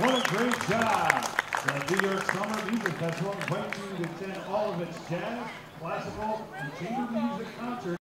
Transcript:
What a great job. The New York Summer Music Festival invites you to attend all of its jazz, classical, and chamber music concerts.